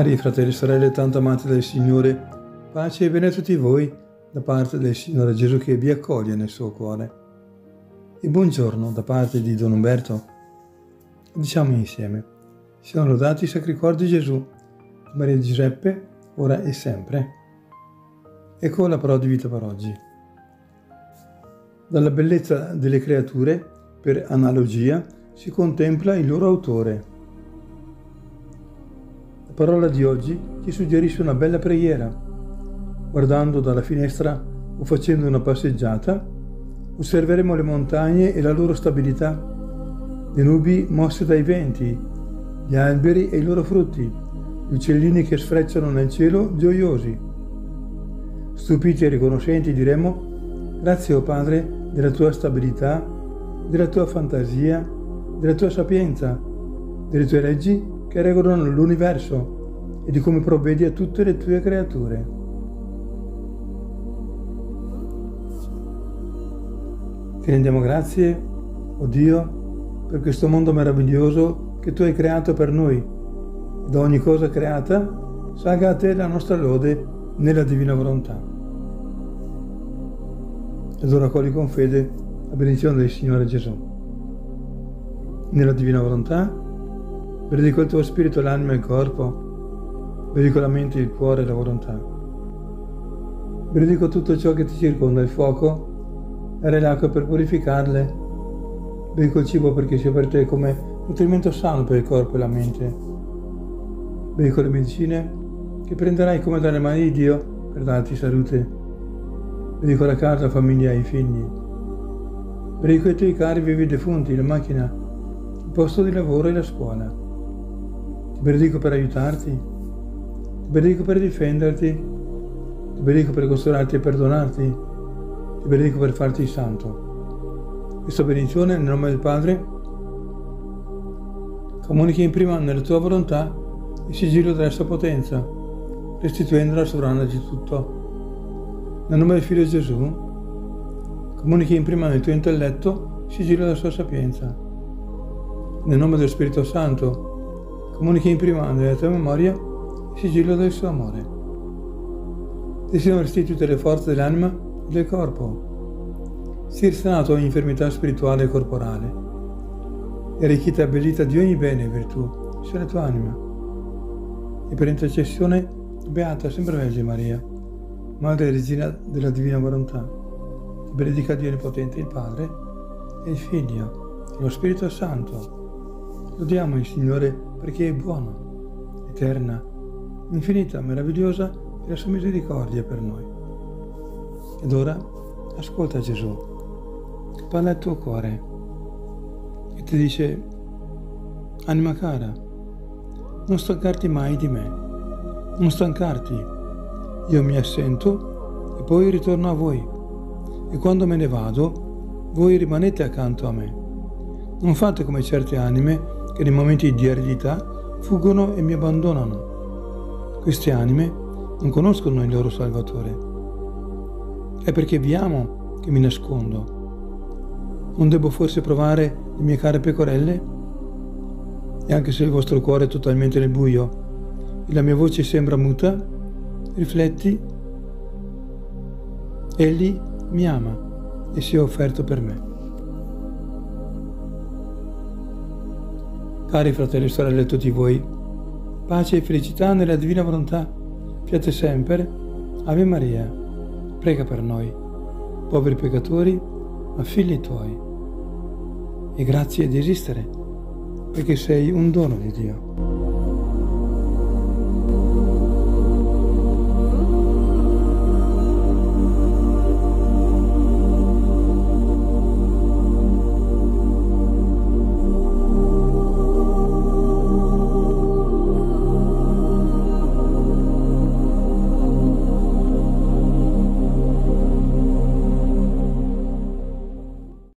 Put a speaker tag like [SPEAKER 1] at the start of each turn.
[SPEAKER 1] Cari fratelli e sorelle tanto amati del Signore, pace e bene a tutti voi da parte del Signore Gesù che vi accoglie nel suo cuore. E buongiorno da parte di Don Umberto. Diciamo insieme, siano lodati i sacri cuori di Gesù, Maria Giuseppe, ora e sempre. Ecco la parola di vita per oggi. Dalla bellezza delle creature, per analogia, si contempla il loro autore parola di oggi ci suggerisce una bella preghiera. Guardando dalla finestra o facendo una passeggiata, osserveremo le montagne e la loro stabilità, le nubi mosse dai venti, gli alberi e i loro frutti, gli uccellini che sfrecciano nel cielo gioiosi. Stupiti e riconoscenti diremo, grazie o oh Padre della tua stabilità, della tua fantasia, della tua sapienza, delle tue leggi che regolano l'universo e di come provvedi a tutte le tue creature. Ti rendiamo grazie, o oh Dio, per questo mondo meraviglioso che tu hai creato per noi. Da ogni cosa creata salga a te la nostra lode nella divina volontà. Ed ora cogli con fede la benedizione del Signore Gesù. Nella divina volontà Benedico il tuo spirito, l'anima e il corpo. Benedico la mente, il cuore e la volontà. Benedico tutto ciò che ti circonda, il fuoco, e l'acqua per purificarle. Benedico il cibo perché sia per te come nutrimento sano per il corpo e la mente. Benedico le medicine che prenderai come dalle mani di Dio per darti salute. Benedico la casa, la famiglia e i figli. Benedico i tuoi cari vivi defunti, la macchina, il posto di lavoro e la scuola. Benedico per aiutarti, ti benedico per difenderti, ti benedico per consolarti e perdonarti, ti benedico per farti santo. Questa benedizione nel nome del Padre comunichi in prima nella tua volontà il sigillo della sua potenza, restituendola sovrana di tutto. Nel nome del Figlio Gesù comunichi in prima nel tuo intelletto il sigillo della sua sapienza. Nel nome dello Spirito Santo comunichi in prima nella tua memoria il sigillo del suo amore. Ti siano restituite le forze dell'anima e del corpo. Sii sanato ogni infermità spirituale e corporale. E arricchita e abbellita di ogni bene e virtù sia la tua anima. E per intercessione, beata sempre Vergine Maria, Madre e Regina della Divina Volontà, benedica Dio Onnipotente, il Padre, e il Figlio, e lo Spirito Santo. Lodiamo il Signore perché è buono, eterna, infinita, meravigliosa è la sua misericordia per noi. Ed ora ascolta Gesù, parla al tuo cuore e ti dice, anima cara, non stancarti mai di me, non stancarti, io mi assento e poi ritorno a voi e quando me ne vado, voi rimanete accanto a me. Non fate come certe anime che nei momenti di aridità fuggono e mi abbandonano. Queste anime non conoscono il loro Salvatore. È perché vi amo che mi nascondo. Non devo forse provare le mie care pecorelle? E anche se il vostro cuore è totalmente nel buio e la mia voce sembra muta, rifletti, egli mi ama e si è offerto per me. Cari fratelli e sorelle, tutti voi, pace e felicità nella divina volontà, fiate sempre, Ave Maria, prega per noi, poveri peccatori, ma figli tuoi. E grazie di esistere, perché sei un dono di Dio.